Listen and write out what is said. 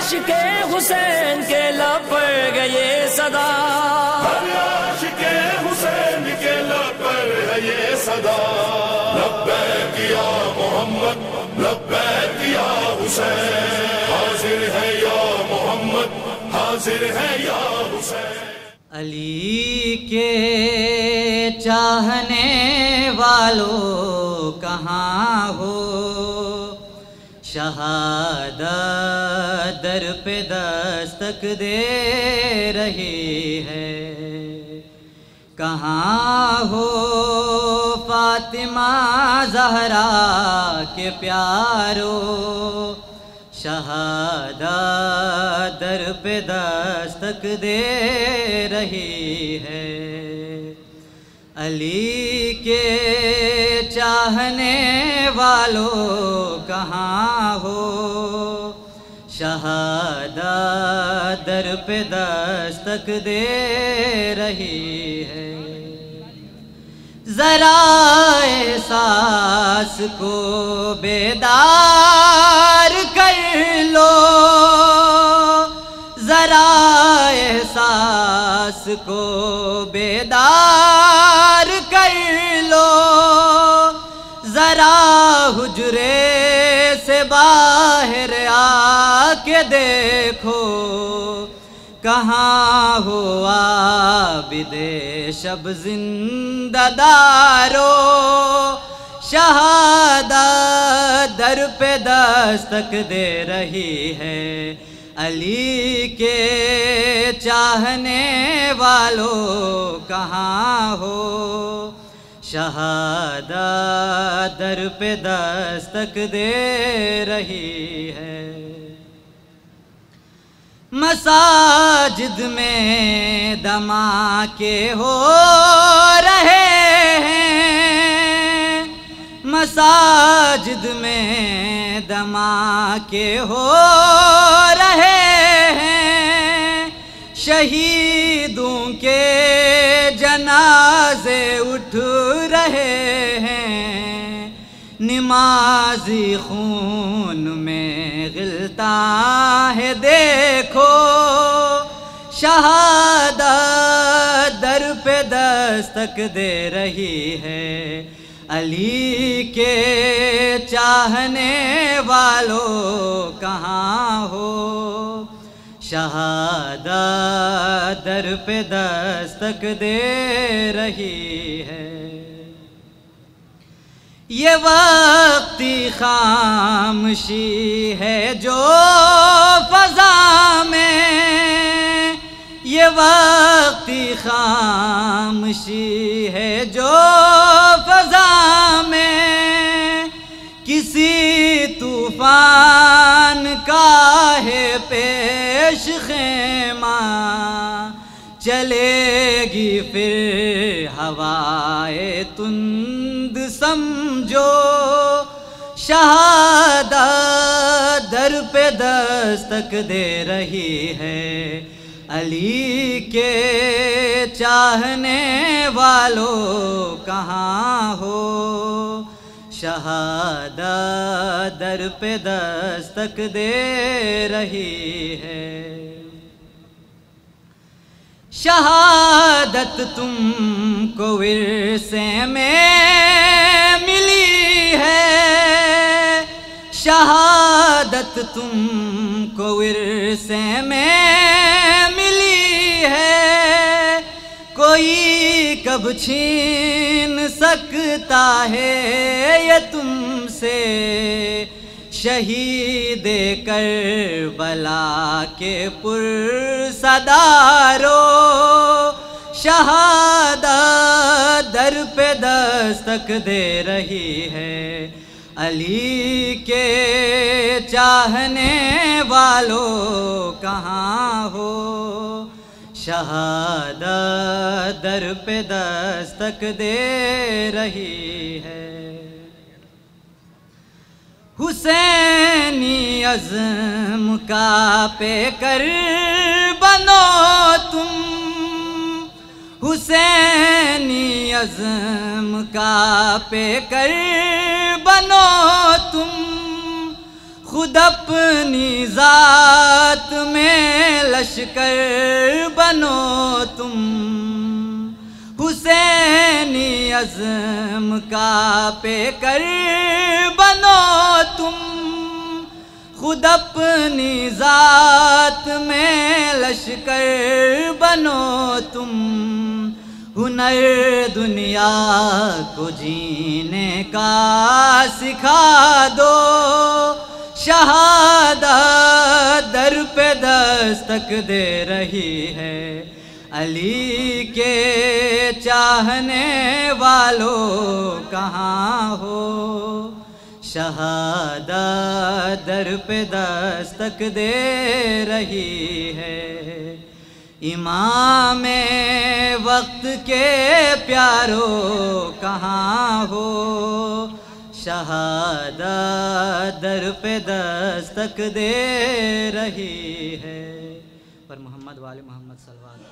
عاشق حسین کے لب پر گئے صدا۔ ہر عاشق حسین کے لب پر ہے یہ صدا۔ لبیک یا محمد لبیک یا حسین۔ حاضر ہے یا محمد حاضر ہے یا حسین۔ علی کے چاہنے والوں کہاں ہو؟ شہادت در پہ دستک دے رہی ہے کہاں ہو فاطمہ زہرا کے پیارو؟ شہادت در پہ دستک دے رہی ہے علی کے چاہنے والوں کہاں ہو؟ شہادت در پہ دستک دے رہی ہے۔ ذرا احساس کو بیدار کر لو۔ ذرا احساس کو بیدار کر لو۔ ذرا حجرے دیکھو، کہاں ہوا بدے شب زندہ دارو؟ شہادت در پہ دستک دے رہی ہے علی کے چاہنے والوں کہاں ہو؟ شہادت در پہ دستک دے رہی ہے مساجد میں دما کے ہو رہے ہیں۔ مساجد میں دما کے ہو رہے ہیں۔ شہیدوں کے جنازے اٹھ رہے ہیں۔ نمازی خون میں غلطا ہے دیکھو شہادت در پہ دستک دے رہی ہے۔ علی کے چاہنے والوں کہاں ہو؟ شہادت در پہ دستک دے رہی ہے۔ یہ وقتی خامشی ہے جو فضا میں۔ یہ وقتی خامشی ہے جو فضا میں۔ کسی طوفان کا ہے پیش خیمہ، چلے گی پھر شہادت در پہ دستک دے رہی ہے۔ علی کے چاہنے والوں کہاں ہو؟ شہادت در پہ دستک دے رہی ہے۔ شہادت تم کو ورثے میں شہادت تم کو ورثے میں ملی ہے۔ کوئی کب چھین سکتا ہے یہ تم سے؟ شہید کر بلا کے پر صدارو، شہادت در پہ دستک دے رہی ہے۔ علی کے چاہنے والوں کہاں ہو؟ شہادت در پہ دستک دے رہی ہے۔ حسینی عزم کا پہ کر بنو تم حسینی عزم کا پہ کر بنو تم، خود اپنی ذات میں لشکر بنو تم۔ حسینی عزم کا پے کر بنو تم، خود اپنی ذات میں لشکر بنو تم۔ ہنر دنیا کو جینے کا سکھا دو۔ شہادت در پہ دستک دے رہی ہے۔ علی کے چاہنے والوں کہاں ہو؟ شہادت در پہ دستک دے رہی ہے۔ امام وقت کے پیارو کہاں ہو؟ شہادت در پہ دستک دے رہی ہے۔ پر محمد والے محمد صلی اللہ علیہ وسلم